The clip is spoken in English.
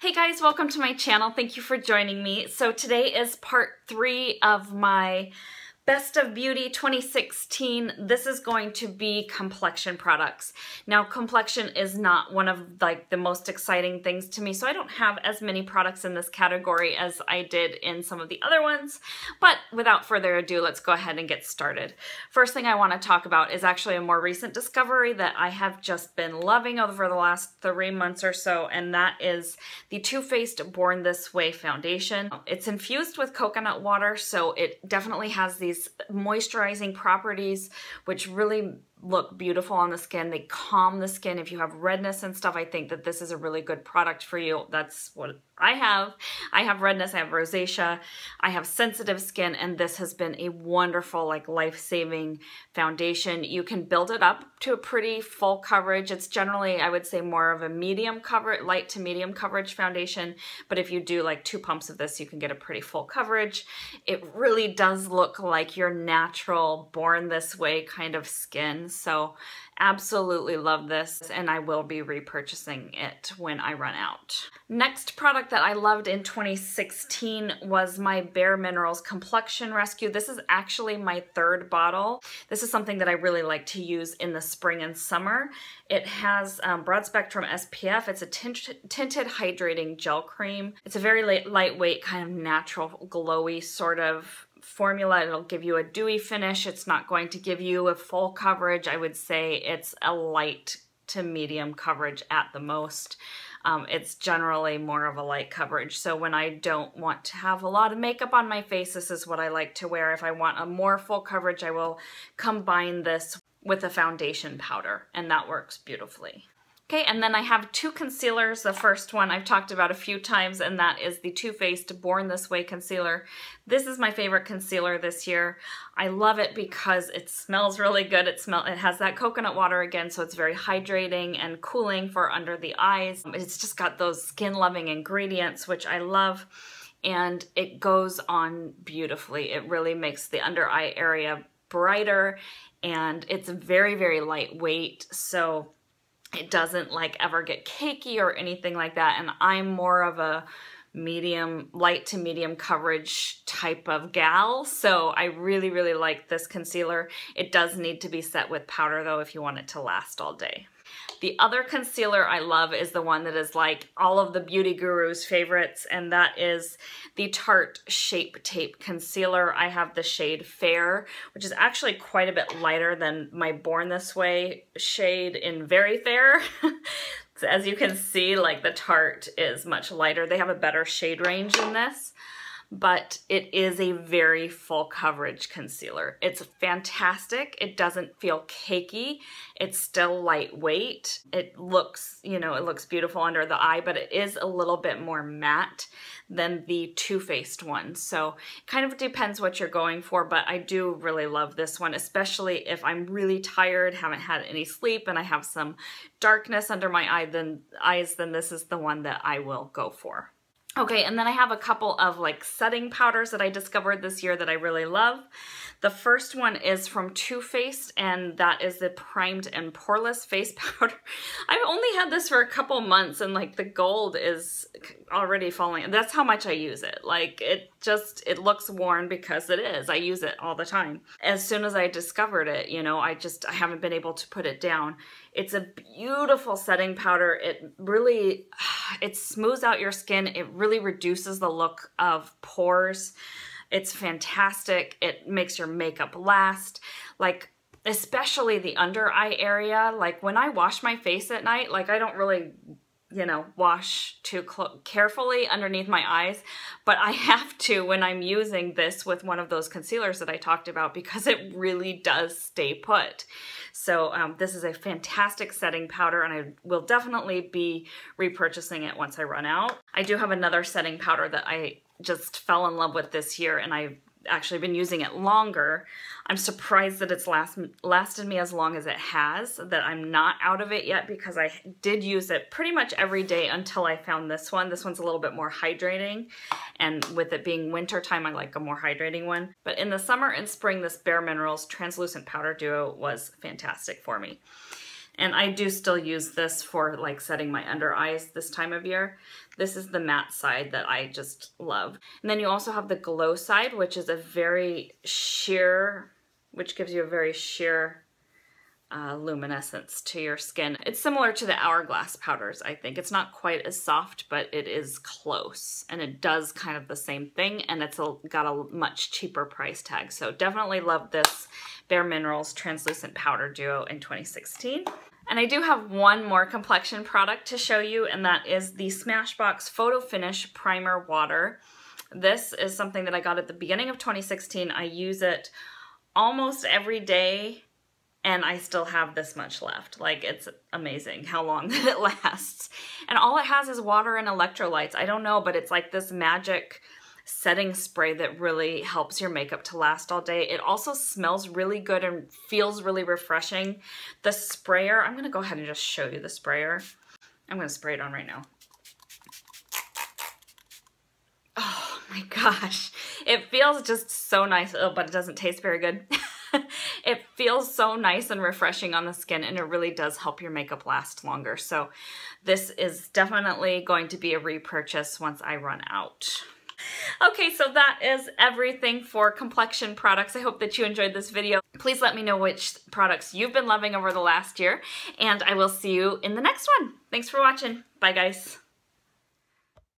Hey guys, welcome to my channel. Thank you for joining me. So today is part three of my Best of Beauty 2016. This is going to be complexion products. Now, complexion is not one of like the most exciting things to me, so I don't have as many products in this category as I did in some of the other ones. But without further ado, let's go ahead and get started. First thing I want to talk about is actually a more recent discovery that I have just been loving over the last three months or so, and that is the Too Faced Born This Way foundation. It's infused with coconut water, so it definitely has these these moisturizing properties, which really look beautiful on the skin. They calm the skin. If you have redness and stuff, I think that this is a really good product for you. That's what I have. I have redness, I have rosacea, I have sensitive skin, and this has been a wonderful, like life-saving foundation. You can build it up to a pretty full coverage. It's generally, I would say, more of a medium cover, light to medium coverage foundation, but if you do like two pumps of this, you can get a pretty full coverage. It really does look like your natural, born this way kind of skin. So absolutely love this and I will be repurchasing it when I run out. Next product that I loved in 2016 was my Bare Minerals Complexion Rescue. This is actually my third bottle. This is something that I really like to use in the spring and summer. It has um, broad spectrum SPF. It's a tint tinted hydrating gel cream. It's a very light, lightweight kind of natural glowy sort of formula. It'll give you a dewy finish. It's not going to give you a full coverage. I would say it's a light to medium coverage at the most. Um, it's generally more of a light coverage. So when I don't want to have a lot of makeup on my face, this is what I like to wear. If I want a more full coverage, I will combine this with a foundation powder, and that works beautifully. Okay, and then I have two concealers. The first one I've talked about a few times, and that is the Too Faced Born This Way concealer. This is my favorite concealer this year. I love it because it smells really good. It smell it has that coconut water again, so it's very hydrating and cooling for under the eyes. Um, it's just got those skin-loving ingredients, which I love and it goes on beautifully. It really makes the under eye area brighter and it's very, very lightweight. So it doesn't like ever get cakey or anything like that. And I'm more of a medium, light to medium coverage type of gal. So I really, really like this concealer. It does need to be set with powder though if you want it to last all day. The other concealer I love is the one that is like all of the beauty gurus favorites and that is the Tarte Shape Tape Concealer. I have the shade Fair, which is actually quite a bit lighter than my Born This Way shade in Very Fair. As you can see, like the Tarte is much lighter. They have a better shade range in this but it is a very full coverage concealer. It's fantastic. It doesn't feel cakey. It's still lightweight. It looks, you know, it looks beautiful under the eye, but it is a little bit more matte than the Too Faced one. So it kind of depends what you're going for, but I do really love this one, especially if I'm really tired, haven't had any sleep, and I have some darkness under my eye, then, eyes, then this is the one that I will go for. Okay, and then I have a couple of like setting powders that I discovered this year that I really love. The first one is from Too Faced, and that is the Primed and Poreless Face Powder. I've only had this for a couple months, and like the gold is already falling. That's how much I use it. Like it just, it looks worn because it is. I use it all the time. As soon as I discovered it, you know, I just, I haven't been able to put it down. It's a beautiful setting powder. It really, it smooths out your skin. It really reduces the look of pores. It's fantastic. It makes your makeup last. Like, especially the under eye area. Like when I wash my face at night, like I don't really you know, wash too carefully underneath my eyes, but I have to when I'm using this with one of those concealers that I talked about because it really does stay put. So um, this is a fantastic setting powder and I will definitely be repurchasing it once I run out. I do have another setting powder that I just fell in love with this year and I actually been using it longer. I'm surprised that it's last, lasted me as long as it has, that I'm not out of it yet because I did use it pretty much every day until I found this one. This one's a little bit more hydrating and with it being winter time, I like a more hydrating one. But in the summer and spring, this Bare Minerals Translucent Powder Duo was fantastic for me. And I do still use this for like setting my under eyes this time of year. This is the matte side that I just love. And then you also have the glow side, which is a very sheer, which gives you a very sheer uh, luminescence to your skin. It's similar to the Hourglass powders, I think. It's not quite as soft, but it is close. And it does kind of the same thing, and it's a, got a much cheaper price tag. So definitely love this Bare Minerals Translucent Powder Duo in 2016. And I do have one more complexion product to show you, and that is the Smashbox Photo Finish Primer Water. This is something that I got at the beginning of 2016. I use it almost every day and I still have this much left. Like, it's amazing how long that it lasts. And all it has is water and electrolytes. I don't know, but it's like this magic setting spray that really helps your makeup to last all day. It also smells really good and feels really refreshing. The sprayer, I'm gonna go ahead and just show you the sprayer. I'm gonna spray it on right now. Oh my gosh. It feels just so nice, oh, but it doesn't taste very good. it feels so nice and refreshing on the skin and it really does help your makeup last longer. So this is definitely going to be a repurchase once I run out. Okay, so that is everything for complexion products. I hope that you enjoyed this video. Please let me know which products you've been loving over the last year, and I will see you in the next one. Thanks for watching. Bye, guys.